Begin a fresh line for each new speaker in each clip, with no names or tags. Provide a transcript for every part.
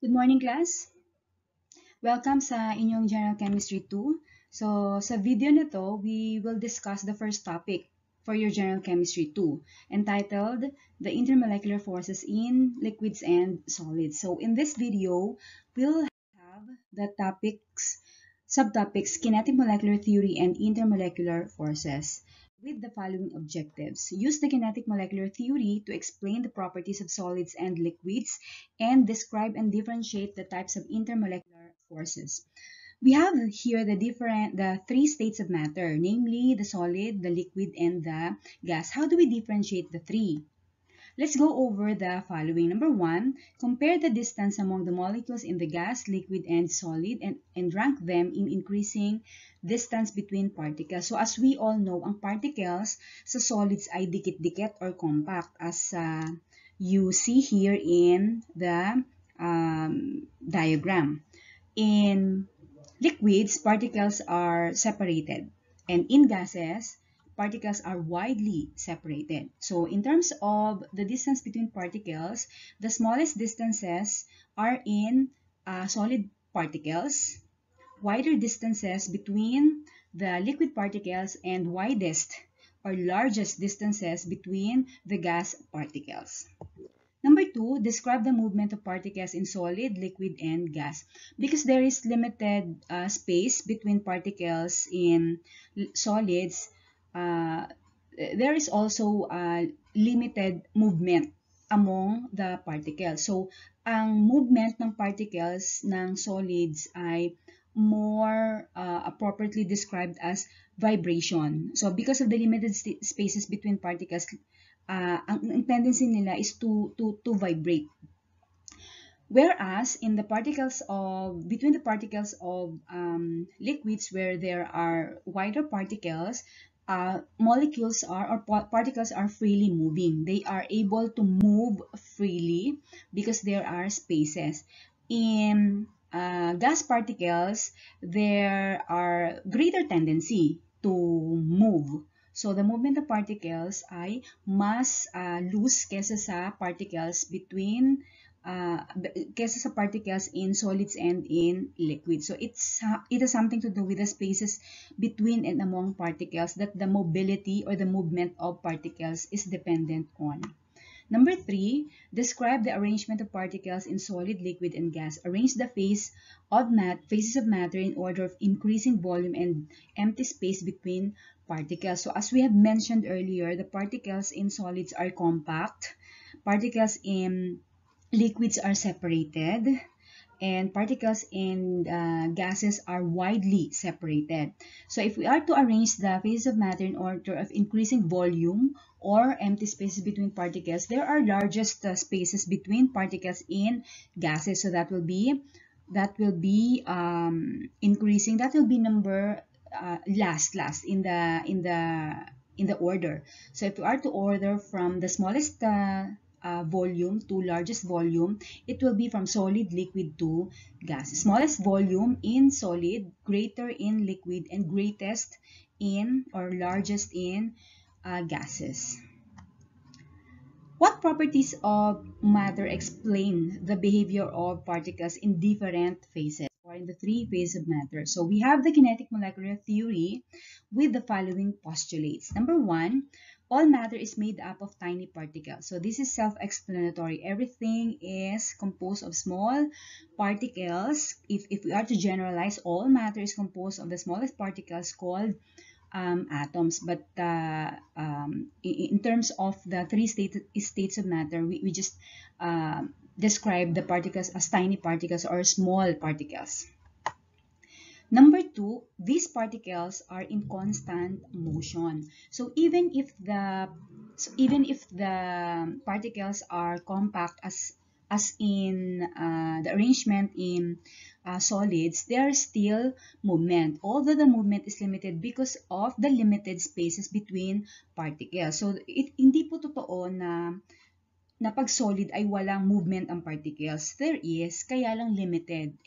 Good morning, class! Welcome sa inyong General Chemistry 2. So, sa video na to, we will discuss the first topic for your General Chemistry 2, entitled The Intermolecular Forces in Liquids and Solids. So, in this video, we'll have the topics, subtopics, Kinetic Molecular Theory and Intermolecular Forces with the following objectives. Use the kinetic molecular theory to explain the properties of solids and liquids and describe and differentiate the types of intermolecular forces. We have here the different the three states of matter, namely the solid, the liquid, and the gas. How do we differentiate the three? Let's go over the following. Number one, compare the distance among the molecules in the gas, liquid, and solid and, and rank them in increasing distance between particles. So as we all know, ang particles sa solids ay dikit-dikit or compact as uh, you see here in the um, diagram. In liquids, particles are separated. And in gases, particles are widely separated. So in terms of the distance between particles, the smallest distances are in uh, solid particles, wider distances between the liquid particles, and widest or largest distances between the gas particles. Number two, describe the movement of particles in solid, liquid, and gas. Because there is limited uh, space between particles in solids, uh, there is also uh, limited movement among the particles. So, ang movement ng particles ng solids ay more uh, appropriately described as vibration. So, because of the limited spaces between particles, uh, ang, ang tendency nila is to, to, to vibrate. Whereas in the particles of, between the particles of um, liquids where there are wider particles, uh, molecules are or particles are freely moving. They are able to move freely because there are spaces. In uh, gas particles, there are greater tendency to move. So, the movement of particles ay mas uh, loose kesa sa particles between uh, kesa sa particles in solids and in liquids. So it's it has something to do with the spaces between and among particles that the mobility or the movement of particles is dependent on. Number three, describe the arrangement of particles in solid, liquid, and gas. Arrange the phase of mat phases of matter in order of increasing volume and empty space between particles. So as we have mentioned earlier, the particles in solids are compact. Particles in liquids are separated and particles in uh, gases are widely separated. So if we are to arrange the phases of matter in order of increasing volume or empty spaces between particles, there are largest uh, spaces between particles in gases. So that will be that will be um, increasing. That will be number uh, last last in the in the in the order. So if we are to order from the smallest uh, uh, volume to largest volume, it will be from solid, liquid to gas. Smallest volume in solid, greater in liquid, and greatest in or largest in uh, gases. What properties of matter explain the behavior of particles in different phases or in the three phases of matter? So we have the kinetic molecular theory with the following postulates. Number one, all matter is made up of tiny particles. So this is self-explanatory. Everything is composed of small particles. If, if we are to generalize, all matter is composed of the smallest particles called um, atoms. But uh, um, in, terms of the three state, states of matter, we, we just uh, describe the particles as tiny particles or small particles. Number two, these particles are in constant motion. So even if the so even if the particles are compact as as in uh, the arrangement in uh, solids, there are still movement. Although the movement is limited because of the limited spaces between particles. So it, hindi po totoo na na pag solid ay walang movement ang particles. There is, kaya lang limited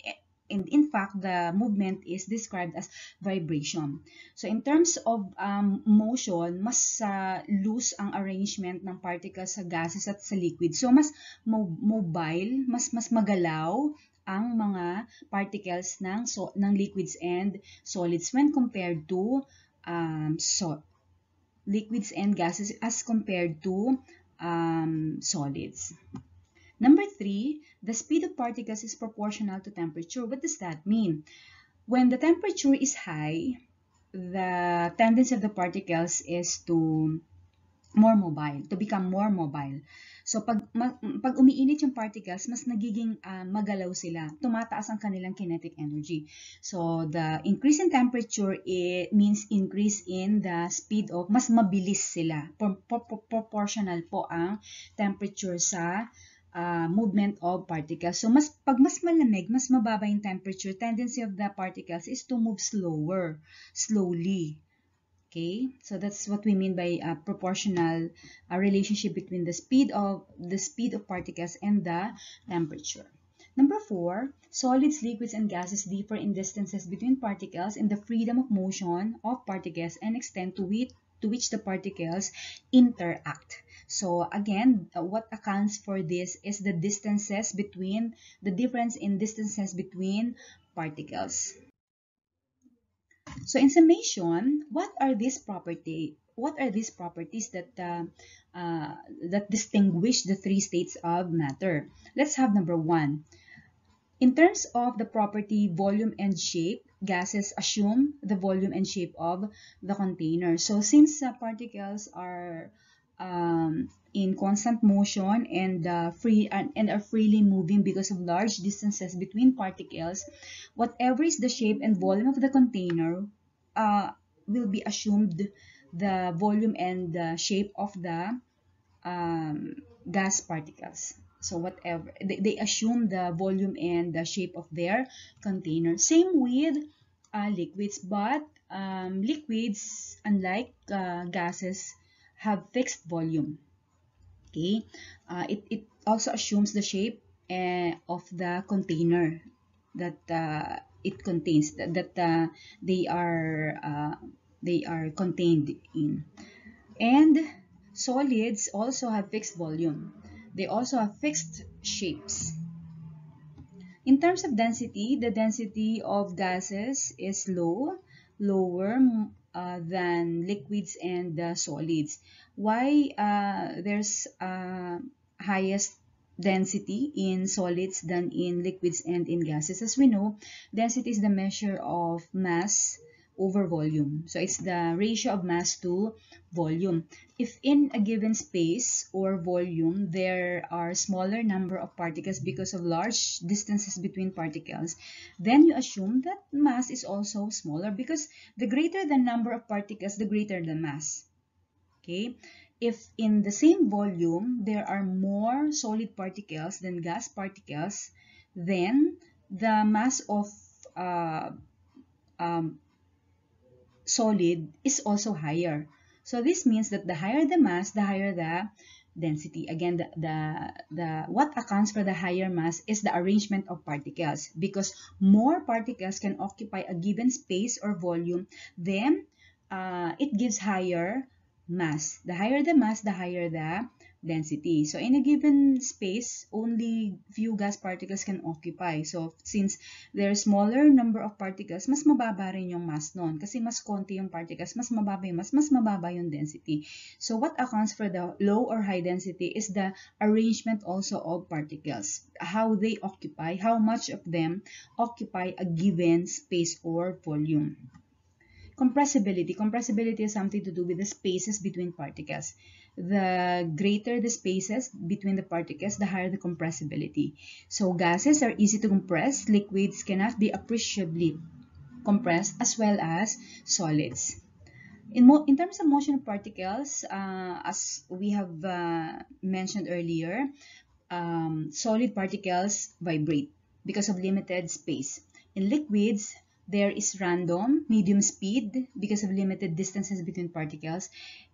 and in fact, the movement is described as vibration. So in terms of um, motion, mas uh, loose ang arrangement ng particles sa gases at sa liquid. So mas mo mobile, mas mas magalaw ang mga particles ng so, ng liquids and solids when compared to um, so liquids and gases as compared to um, solids. Number three, the speed of particles is proportional to temperature. What does that mean? When the temperature is high, the tendency of the particles is to more mobile, to become more mobile. So pag, pag umiinit yung particles, mas nagiging uh, magalaw sila. Tumataas ang kanilang kinetic energy. So the increase in temperature it means increase in the speed of, mas mabilis sila. Pro, pro, pro, proportional po ang temperature sa uh, movement of particles. So mas pag mas malamig, mas mababa yung temperature, tendency of the particles is to move slower, slowly. Okay, so that's what we mean by a proportional uh, relationship between the speed of the speed of particles and the temperature. Number four, solids, liquids, and gases differ in distances between particles and the freedom of motion of particles and extent to which, to which the particles interact. So again, uh, what accounts for this is the distances between, the difference in distances between particles. So in summation, what are these property? What are these properties that uh, uh, that distinguish the three states of matter? Let's have number one. In terms of the property volume and shape, gases assume the volume and shape of the container. So since uh, particles are um, in constant motion and uh, free and, and, are freely moving because of large distances between particles, whatever is the shape and volume of the container uh, will be assumed the volume and the shape of the um, gas particles. So whatever, they, they, assume the volume and the shape of their container. Same with uh, liquids, but um, liquids, unlike uh, gases, have fixed volume. Okay, uh, it, it also assumes the shape uh, of the container that uh, it contains that, that uh, they are uh, they are contained in. And solids also have fixed volume. They also have fixed shapes. In terms of density the density of gases is low lower uh, than liquids and uh, solids why uh, there's uh, highest density in solids than in liquids and in gases. As we know, density is the measure of mass over volume. So it's the ratio of mass to volume. If in a given space or volume, there are smaller number of particles because of large distances between particles, then you assume that mass is also smaller because the greater the number of particles, the greater the mass. Okay, if in the same volume there are more solid particles than gas particles, then the mass of uh, um, solid is also higher. So this means that the higher the mass, the higher the density. Again, the, the, the what accounts for the higher mass is the arrangement of particles because more particles can occupy a given space or volume, then uh, it gives higher mass. The higher the mass, the higher the density. So in a given space, only few gas particles can occupy. So since there's smaller number of particles, mas mababa rin yung mass nun. Kasi mas konti yung particles, mas mababa yung mass, mas mababa yung density. So what accounts for the low or high density is the arrangement also of particles. How they occupy, how much of them occupy a given space or volume. Compressibility. Compressibility has something to do with the spaces between particles. The greater the spaces between the particles, the higher the compressibility. So gases are easy to compress. Liquids cannot be appreciably compressed as well as solids. In, in terms of motion of particles, uh, as we have uh, mentioned earlier, um, solid particles vibrate because of limited space. In liquids, there is random, medium speed because of limited distances between particles.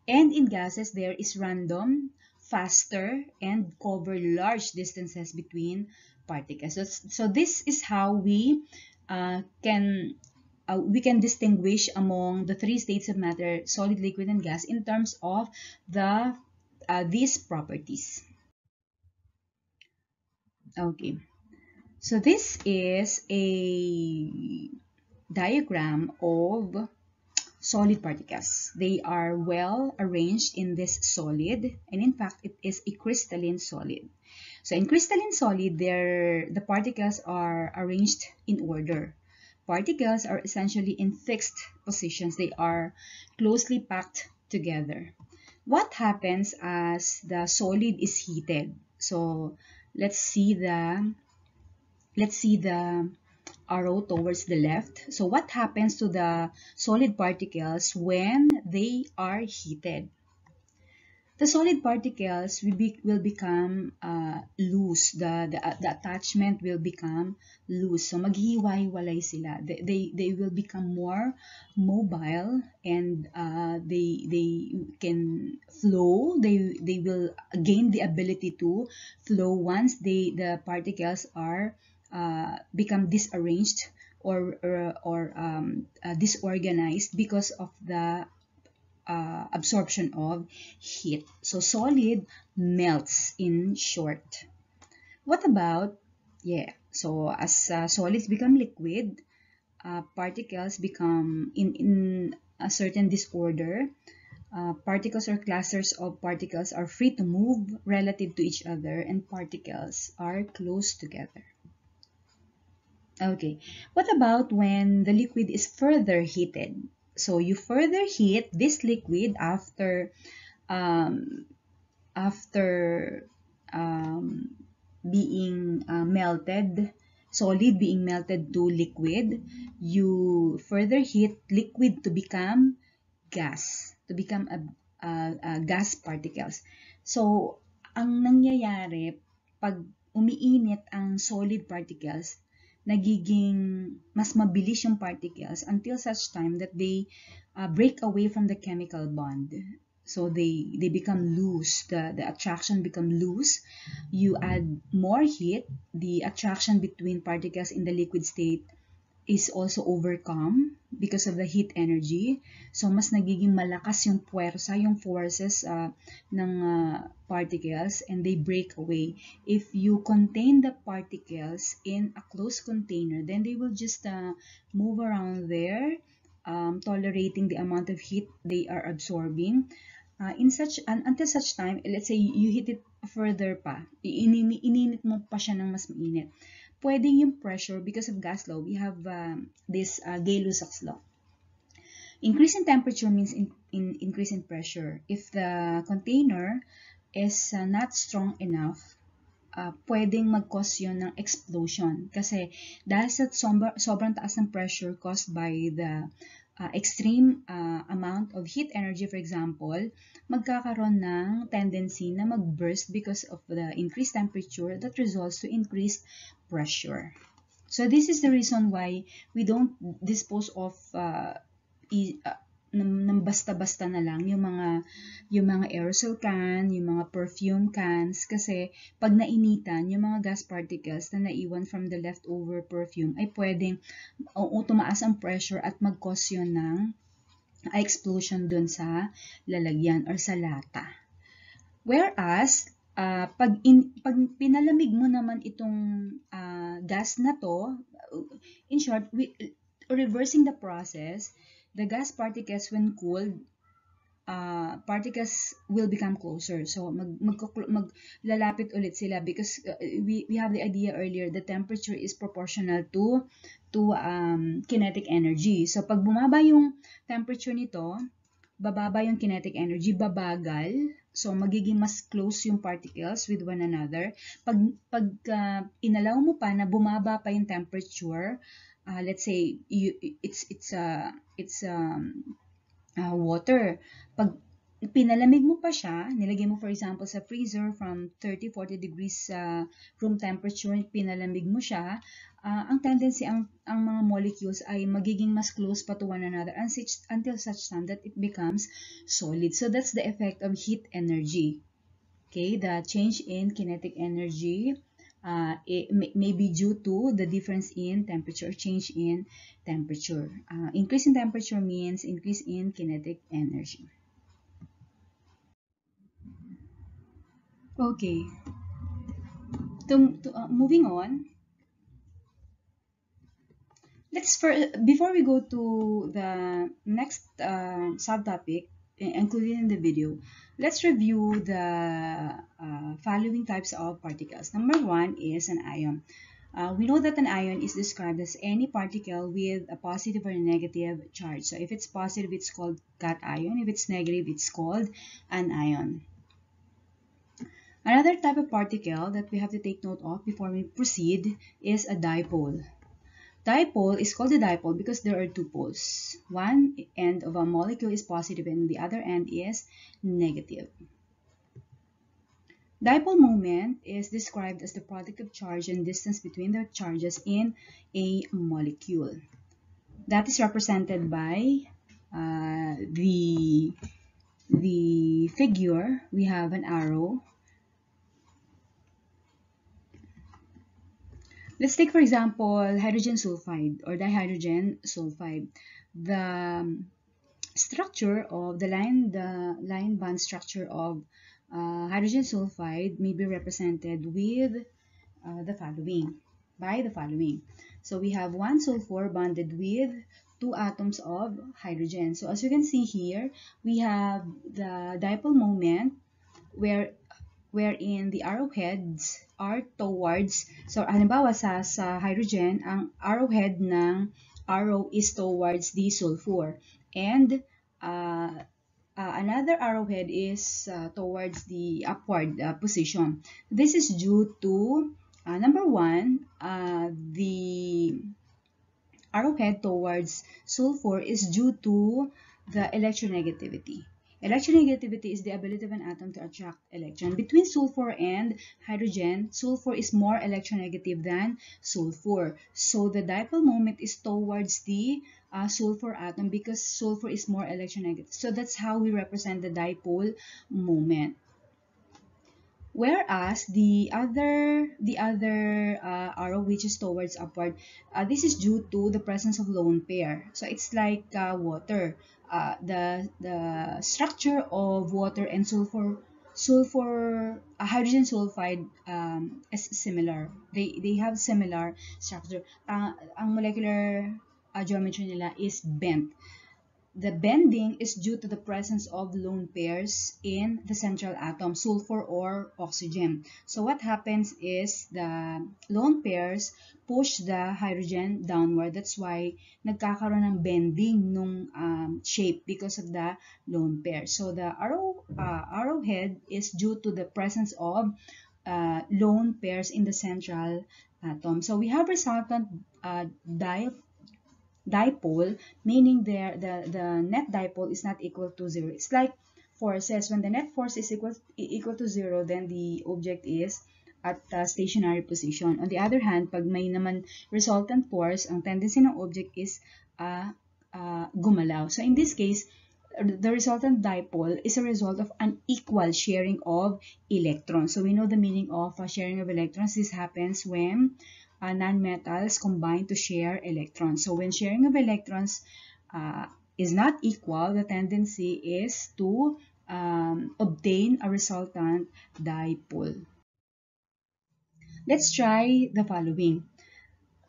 And in gases, there is random, faster and cover large distances between particles. So, so this is how we uh, can uh, we can distinguish among the three states of matter, solid, liquid, and gas in terms of the uh, these properties. Okay, so this is a diagram of solid particles. They are well arranged in this solid, and in fact, it is a crystalline solid. So in crystalline solid, there the particles are arranged in order particles are essentially in fixed positions. They are closely packed together. What happens as the solid is heated? So let's see the let's see the arrow towards the left. So what happens to the solid particles when they are heated? the solid particles will, be, will become uh, loose. The, the, uh, the attachment will become loose. So maghihiwa-hiwalay sila. They, they, they will become more mobile and uh, they, they can flow. They, they will gain the ability to flow once they, the particles are uh, become disarranged or, or, or um, uh, disorganized because of the uh, absorption of heat. So solid melts in short. What about, yeah, so as uh, solids become liquid, uh, particles become in, in a certain disorder. Uh, particles or clusters of particles are free to move relative to each other and particles are close together. Okay, what about when the liquid is further heated? So you further heat this liquid after um, after um, being uh, melted, solid being melted to liquid, you further heat liquid to become gas, to become a, a, a gas particles. So, ang nangyayari pag umiinit ang solid particles, nagiging mas mabilis yung particles until such time that they uh, break away from the chemical bond. So they, they become loose, the, the attraction become loose. You add more heat, the attraction between particles in the liquid state is also overcome because of the heat energy. So, mas nagiging malakas yung puwersa, yung forces uh, ng uh, particles and they break away. If you contain the particles in a closed container, then they will just uh, move around there, um, tolerating the amount of heat they are absorbing. Uh, in such uh, until such time, let's say you heat it further pa, ininit mo pa siya ng mas mainit pwedeng yung pressure, because of gas law, we have um, this uh, Gay-Lussac's law. Increase in temperature means in, in increase in pressure. If the container is uh, not strong enough, uh, pwedeng mag-cause yun ng explosion. Kasi dahil sa sobra, sobrang taas ng pressure caused by the uh, extreme uh, amount of heat energy, for example, magkakaroon ng tendency na mag-burst because of the increased temperature that results to increased pressure. So this is the reason why we don't dispose of uh, uh, ng basta-basta na lang yung mga yung mga aerosol can, yung mga perfume cans kasi pag nainitan yung mga gas particles na naiwan from the leftover perfume ay pwedeng o, tumaas ang pressure at mag-cause yun ng explosion dun sa lalagyan or sa lata. Whereas uh, pag, in, pag pinalamig mo naman itong uh, gas na to, in short, we, reversing the process, the gas particles when cooled, uh, particles will become closer. So mag, mag maglalapit ulit sila because uh, we, we have the idea earlier the temperature is proportional to to um, kinetic energy. So pag bumaba yung temperature nito, bababa yung kinetic energy, babagal. So magiging mas close yung particles with one another. Pag pag uh, inalaw mo pa na bumaba pa yung temperature, uh, let's say you, it's it's uh, it's um, uh, water. Pag pinalamig mo pa siya, nilagay mo for example sa freezer from 30-40 degrees uh, room temperature, pinalamig mo siya, uh, ang tendency ang, ang mga molecules ay magiging mas close pa to one another until such time that it becomes solid. So that's the effect of heat energy. Okay, the change in kinetic energy uh, it may, may, be due to the difference in temperature, change in temperature. Uh, increase in temperature means increase in kinetic energy. Okay, to, to uh, moving on, let's first, before we go to the next uh, subtopic included in the video, let's review the uh, following types of particles. Number one is anion. Uh, we know that an ion is described as any particle with a positive or a negative charge. So if it's positive, it's called cation. If it's negative, it's called an ion. Another type of particle that we have to take note of before we proceed is a dipole. Dipole is called a dipole because there are two poles. One end of a molecule is positive and the other end is negative. Dipole moment is described as the product of charge and distance between the charges in a molecule. That is represented by uh, the, the figure. We have an arrow Let's take, for example, hydrogen sulfide or dihydrogen sulfide. The um, structure of the line, the line bond structure of uh, hydrogen sulfide may be represented with uh, the following, by the following. So we have one sulfur bonded with two atoms of hydrogen. So as you can see here, we have the dipole moment where wherein the arrowheads are towards, so halimbawa sa, sa hydrogen, ang arrowhead ng arrow is towards the sulfur. And uh, uh, another arrowhead is uh, towards the upward uh, position. This is due to, uh, number one, uh, the arrowhead towards sulfur is due to the electronegativity. Electronegativity is the ability of an atom to attract electron. Between sulfur and hydrogen, sulfur is more electronegative than sulfur. So the dipole moment is towards the uh, sulfur atom because sulfur is more electronegative. So that's how we represent the dipole moment. Whereas the other the other uh, arrow which is towards upward, uh, this is due to the presence of lone pair. So it's like uh, water uh, the the structure of water and sulfur sulfur uh, hydrogen sulfide um, is similar. They they have similar structure. Uh, ang molecular uh, geometry nila is bent the bending is due to the presence of lone pairs in the central atom, sulfur or oxygen. So what happens is the lone pairs push the hydrogen downward. That's why nagkakaroon ng bending nung um, shape because of the lone pair. So the arrow, uh, arrowhead is due to the presence of uh, lone pairs in the central atom. So we have resultant uh, di dipole, meaning there the, the net dipole is not equal to zero. It's like forces. When the net force is equal, equal to zero, then the object is at a stationary position. On the other hand, pag may naman resultant force, ang tendency ng object is uh, uh, gumalaw. So in this case, the resultant dipole is a result of an equal sharing of electrons. So we know the meaning of uh, sharing of electrons. This happens when uh, nonmetals combine to share electrons. So when sharing of electrons uh, is not equal, the tendency is to um, obtain a resultant dipole. Let's try the following.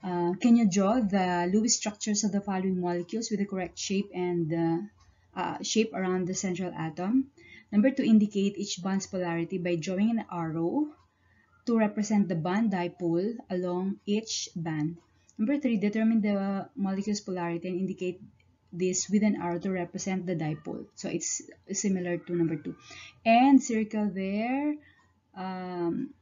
Uh, can you draw the Lewis structures of the following molecules with the correct shape and uh, shape around the central atom? Number two, indicate each bond's polarity by drawing an arrow to represent the bond dipole along each band. Number three, determine the molecule's polarity and indicate this with an arrow to represent the dipole. So it's similar to number two. And circle there um,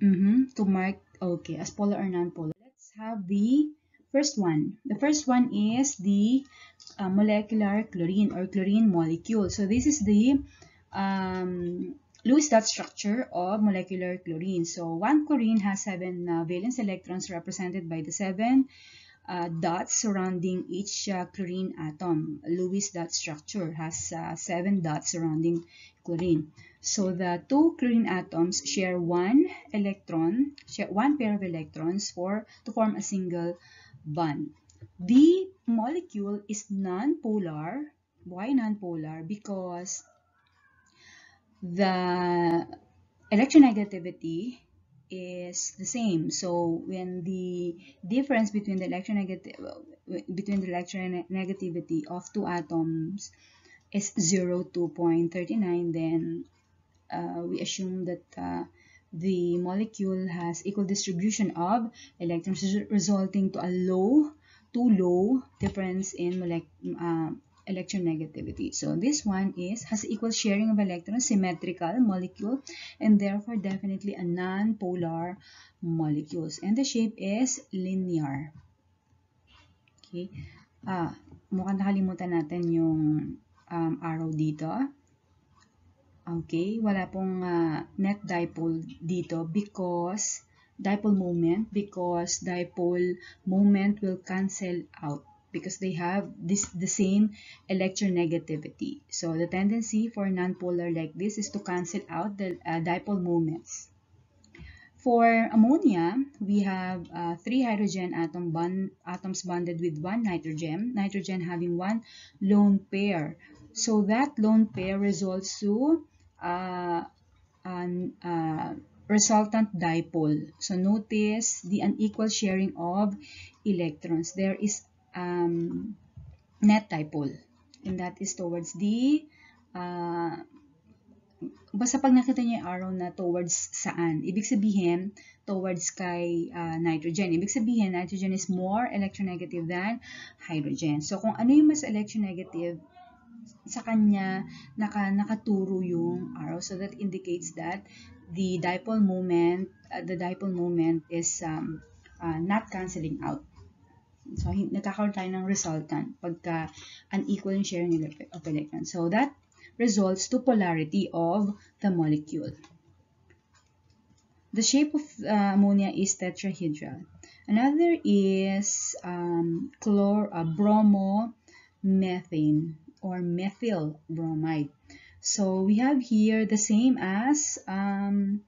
mm -hmm, to mark, okay, as polar or non-polar. Let's have the first one. The first one is the uh, molecular chlorine or chlorine molecule. So this is the um, Lewis dot structure of molecular chlorine. So one chlorine has seven uh, valence electrons represented by the seven uh, dots surrounding each uh, chlorine atom. Lewis dot structure has uh, seven dots surrounding chlorine. So the two chlorine atoms share one electron, share one pair of electrons for to form a single bond. The molecule is non-polar. Why non-polar? Because the electronegativity is the same. So when the difference between the electronegative between the electronegativity of two atoms is 0 to 0.39, then uh, we assume that uh, the molecule has equal distribution of electrons resulting to a low, too low difference in molecular uh, electronegativity. So this one is has equal sharing of electrons, symmetrical molecule, and therefore definitely a non-polar molecules. And the shape is linear. Okay. Ah, mukhang nakalimutan natin yung um, arrow dito. Okay, wala pong uh, net dipole dito because dipole moment because dipole moment will cancel out because they have this the same electronegativity. So the tendency for nonpolar like this is to cancel out the uh, dipole moments. For ammonia, we have uh, three hydrogen atom bond, atoms bonded with one nitrogen, nitrogen having one lone pair. So that lone pair results to uh, an uh, resultant dipole. So notice the unequal sharing of electrons. There is um, net dipole. And that is towards the, uh, basta pag nakita niyo yung arrow na towards saan, ibig sabihin, towards kay uh, nitrogen. Ibig sabihin, nitrogen is more electronegative than hydrogen. So, kung ano yung mas electronegative, sa kanya naka, nakaturo yung arrow. So, that indicates that the dipole moment, uh, the dipole moment is um, uh, not canceling out. So, nagkakaroon tayo ng resultant pagka unequal yung sharing of electrons. So, that results to polarity of the molecule. The shape of uh, ammonia is tetrahedral. Another is um, chlor uh, bromomethane or methyl bromide. So we have here the same as um,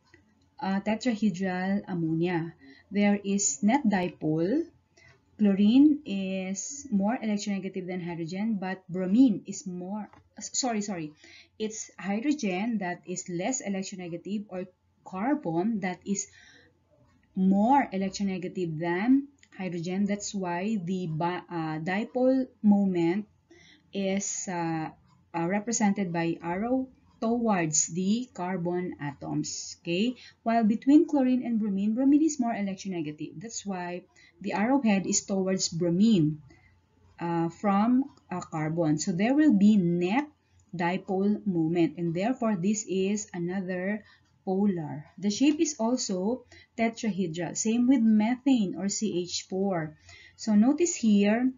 uh, tetrahedral ammonia. There is net dipole Chlorine is more electronegative than hydrogen, but bromine is more, sorry, sorry, it's hydrogen that is less electronegative or carbon that is more electronegative than hydrogen. That's why the uh, dipole moment is uh, uh, represented by arrow towards the carbon atoms. Okay, while between chlorine and bromine, bromine is more electronegative. That's why the arrowhead is towards bromine uh, from uh, carbon. So there will be net dipole moment and therefore this is another polar. The shape is also tetrahedral. Same with methane or CH4. So notice here,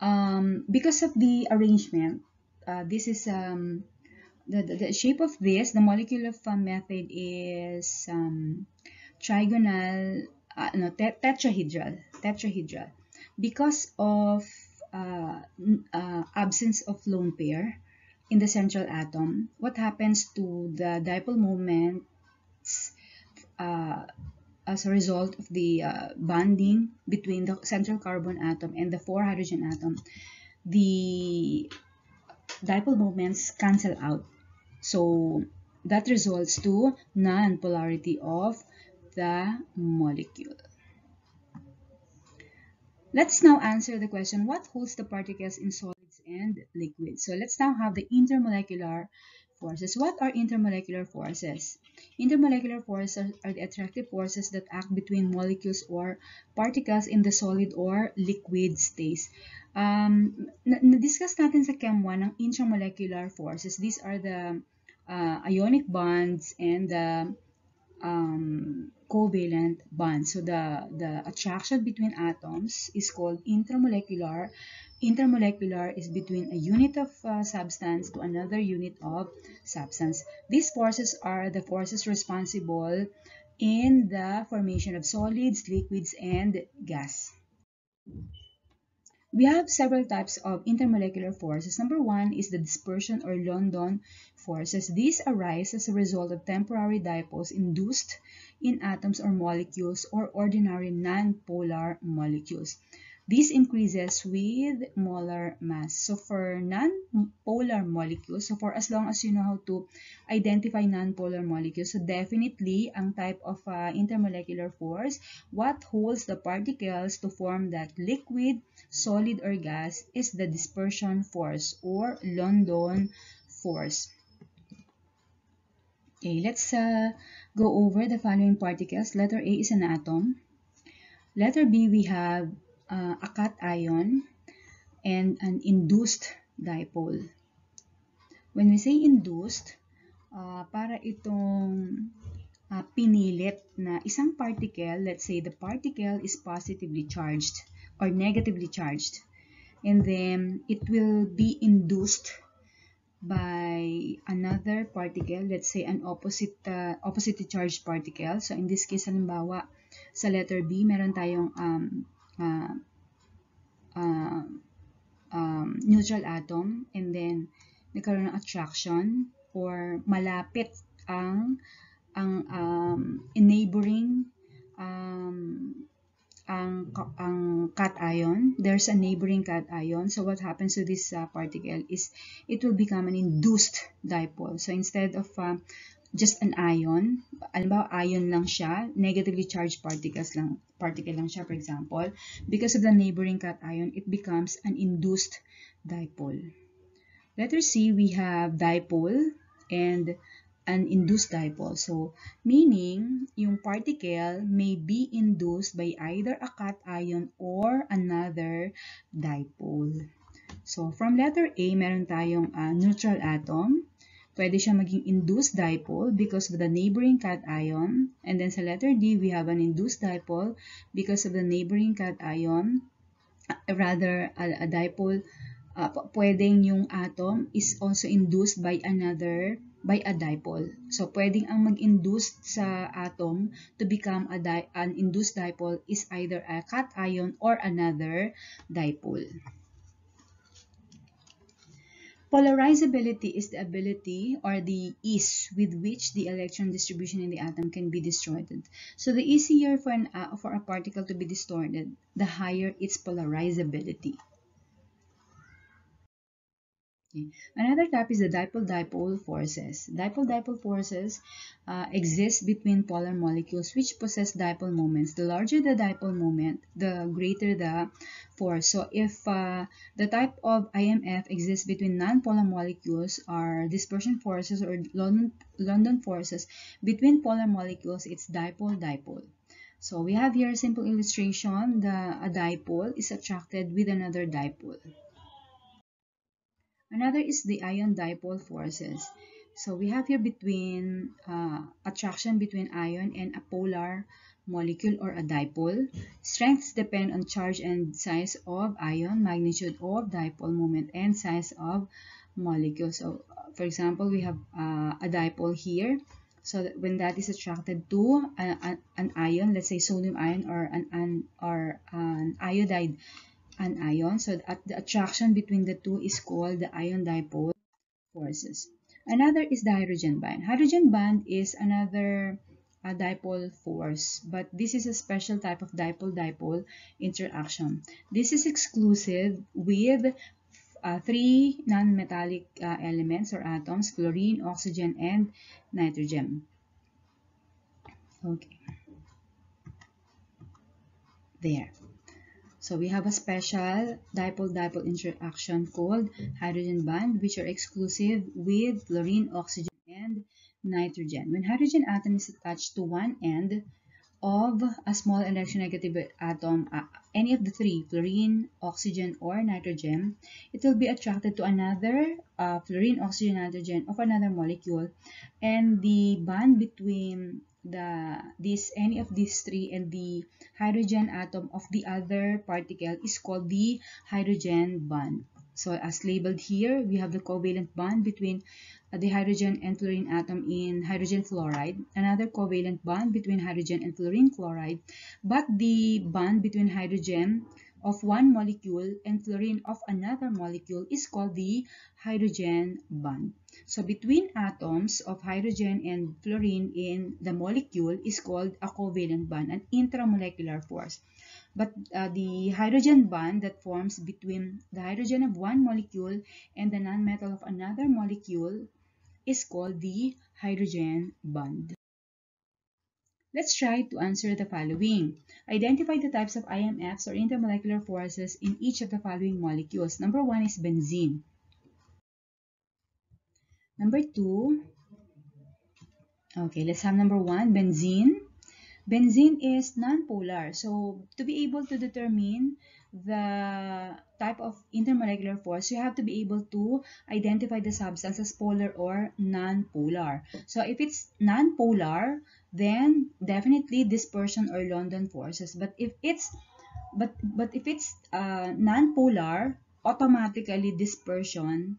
um, because of the arrangement, uh, this is um, the, the, the, shape of this, the molecule of uh, methane is um, trigonal, uh, no, tet tetrahedral, tetrahedral. Because of uh, uh, absence of lone pair in the central atom, what happens to the dipole moments uh, as a result of the uh, bonding between the central carbon atom and the four hydrogen atom? The dipole moments cancel out. So that results to non-polarity of the molecule. Let's now answer the question, what holds the particles in solids and liquids? So let's now have the intermolecular forces. What are intermolecular forces? Intermolecular forces are the attractive forces that act between molecules or particles in the solid or liquid state. Um, na-discuss natin sa Chem 1 ang intramolecular forces. These are the uh, ionic bonds and the um, covalent bonds. So the, the attraction between atoms is called intermolecular. Intermolecular is between a unit of uh, substance to another unit of substance. These forces are the forces responsible in the formation of solids, liquids, and gas. We have several types of intermolecular forces. Number one is the dispersion or London forces. These arise as a result of temporary dipoles induced in atoms or molecules or ordinary non-polar molecules. This increases with molar mass. So for non-polar molecules, so for as long as you know how to identify non-polar molecules, so definitely ang type of uh, intermolecular force, what holds the particles to form that liquid, solid, or gas is the dispersion force or London force. Okay, let's uh, go over the following particles. Letter A is an atom. Letter B, we have uh, a cation and an induced dipole. When we say induced, uh, para itong uh, pinilit na isang particle, let's say the particle is positively charged or negatively charged, and then it will be induced by another particle, let's say an opposite uh, oppositely charged particle. So in this case, halimbawa, sa letter B, meron tayong um, uh, uh, um, neutral atom and then nagkaroon ng attraction or malapit ang ang um, neighboring um, ang, ang cation, there's a neighboring cation. So what happens to this uh, particle is it will become an induced dipole. So instead of uh, just an ion, alam ion lang siya, negatively charged particles lang, particle lang siya, for example, because of the neighboring cation, it becomes an induced dipole. Letter C, we have dipole and an induced dipole. So, meaning, yung particle may be induced by either a cation or another dipole. So, from letter A, meron tayong uh, neutral atom. Pwede siya maging induced dipole because of the neighboring cation. And then sa letter D, we have an induced dipole because of the neighboring cation. Uh, rather, a, a dipole, uh, pwedeng yung atom is also induced by another by a dipole. So, pwedeng ang mag-induce sa atom to become a di an induced dipole is either a cation or another dipole. Polarizability is the ability or the ease with which the electron distribution in the atom can be distorted. So the easier for, an, uh, for a particle to be distorted, the higher its polarizability. Okay. Another type is the dipole-dipole forces. Dipole-dipole forces uh, exist between polar molecules which possess dipole moments. The larger the dipole moment, the greater the force. So if uh, the type of IMF exists between non-polar molecules are dispersion forces or London, London forces, between polar molecules it's dipole-dipole. So we have here a simple illustration. The, a dipole is attracted with another dipole. Another is the ion dipole forces. So we have here between uh, attraction between ion and a polar molecule or a dipole. Strengths depend on charge and size of ion, magnitude of dipole moment, and size of molecule. So for example, we have uh, a dipole here. So that when that is attracted to a, a, an ion, let's say sodium ion or an, an or an iodide anion. So the attraction between the two is called the ion dipole forces. Another is the hydrogen bond. Hydrogen bond is another uh, dipole force, but this is a special type of dipole-dipole interaction. This is exclusive with uh, three non-metallic uh, elements or atoms, fluorine, oxygen, and nitrogen. Okay. There. So we have a special dipole-dipole interaction called hydrogen bond, which are exclusive with fluorine, oxygen, and nitrogen. When hydrogen atom is attached to one end of a small electronegative atom, uh, any of the three, fluorine, oxygen, or nitrogen, it will be attracted to another uh, fluorine, oxygen, nitrogen of another molecule. And the bond between the this any of these three and the hydrogen atom of the other particle is called the hydrogen bond. So as labeled here, we have the covalent bond between uh, the hydrogen and fluorine atom in hydrogen fluoride, another covalent bond between hydrogen and fluorine chloride, but the bond between hydrogen of one molecule and fluorine of another molecule is called the hydrogen bond. So between atoms of hydrogen and fluorine in the molecule is called a covalent bond, an intramolecular force. But uh, the hydrogen bond that forms between the hydrogen of one molecule and the nonmetal of another molecule is called the hydrogen bond. Let's try to answer the following. Identify the types of IMFs or intermolecular forces in each of the following molecules. Number one is benzene. Number two, okay, let's have number one, benzene. Benzene is nonpolar. So to be able to determine the type of intermolecular force, you have to be able to identify the substance as polar or non-polar. So if it's non-polar, then definitely dispersion or London forces. But if it's but but if it's uh, non-polar, automatically dispersion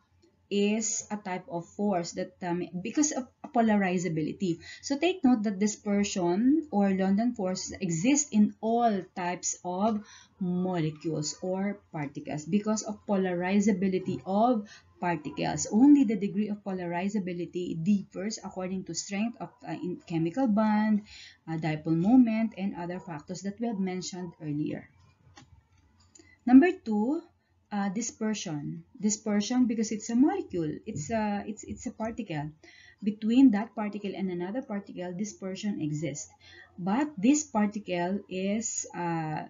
is a type of force that um, because of polarizability. So take note that dispersion or London force exists in all types of molecules or particles because of polarizability of particles. Only the degree of polarizability differs according to strength of uh, chemical bond, uh, dipole moment, and other factors that we have mentioned earlier. Number two, uh, dispersion. Dispersion because it's a molecule. It's a it's it's a particle. Between that particle and another particle, dispersion exists. But this particle is uh,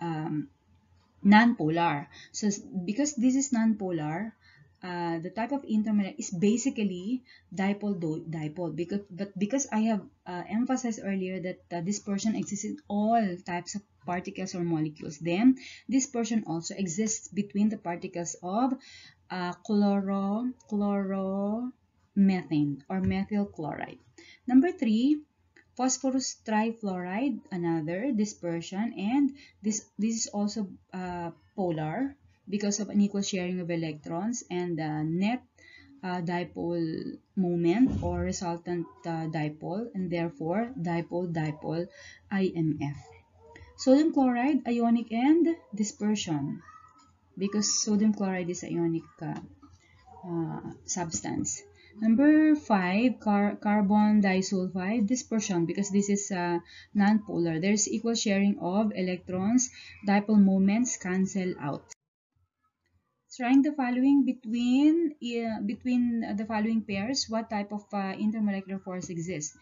um, non-polar. So because this is non-polar, uh, the type of intermediate is basically dipole-dipole. Because, but because I have uh, emphasized earlier that uh, dispersion exists in all types of particles or molecules, then dispersion also exists between the particles of uh, chloro, chloromethane or methyl chloride. Number three, phosphorus trifluoride, another dispersion, and this, this is also uh, polar because of unequal sharing of electrons and the net uh, dipole moment or resultant uh, dipole and therefore dipole-dipole IMF. Sodium chloride, ionic and dispersion because sodium chloride is ionic uh, uh, substance. Number 5, car carbon disulfide dispersion because this is uh, non-polar. There's equal sharing of electrons. Dipole moments cancel out trying the following between uh, between the following pairs what type of uh, intermolecular force exists